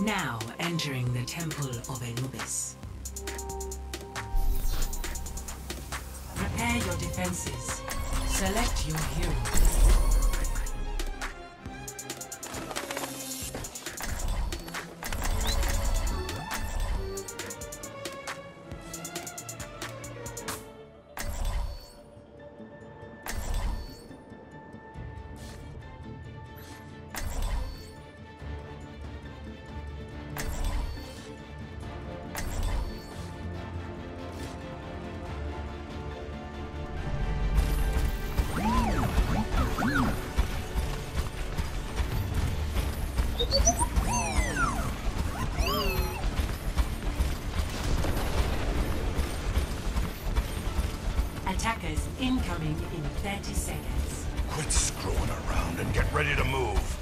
Now entering the Temple of Anubis. Prepare your defenses. Select your hero. Attackers incoming in 30 seconds. Quit screwing around and get ready to move.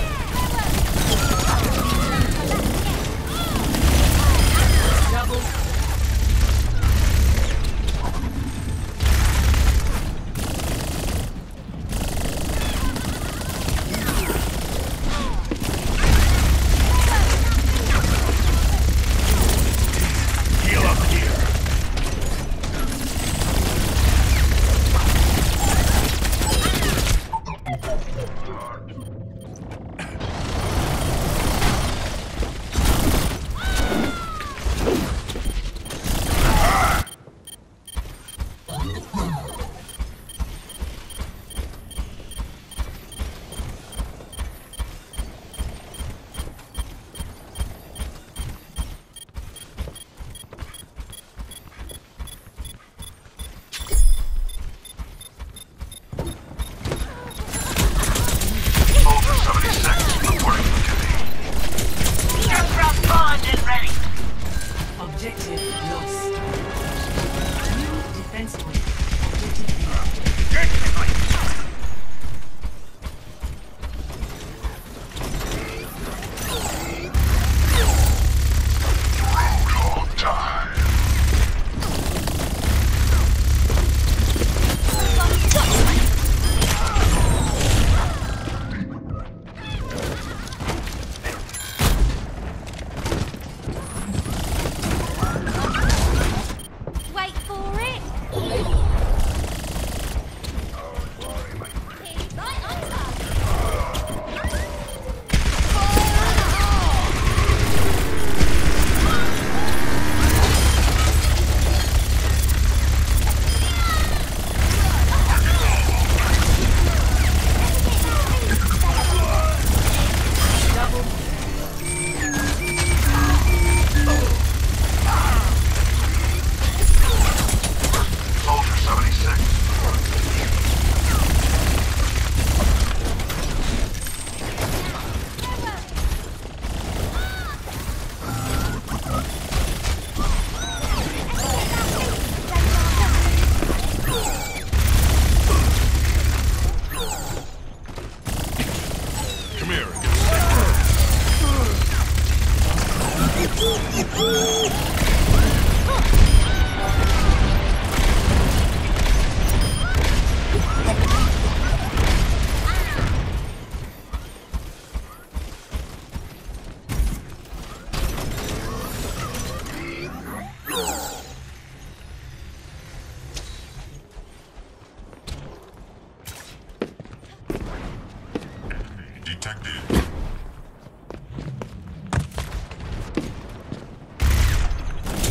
Detected.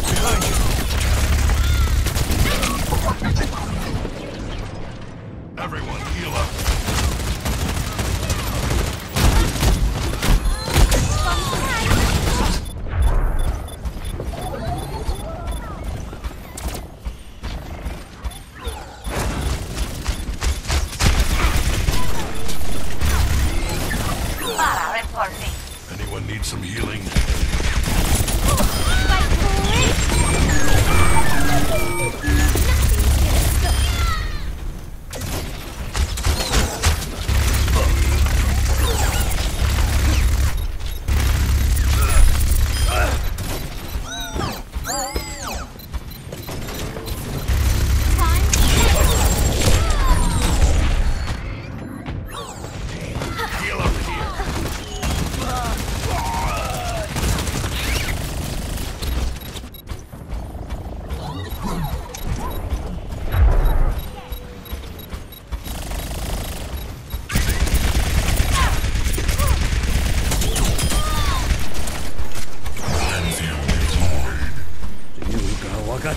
Behind you. Everyone, some healing?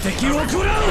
敵を食らう。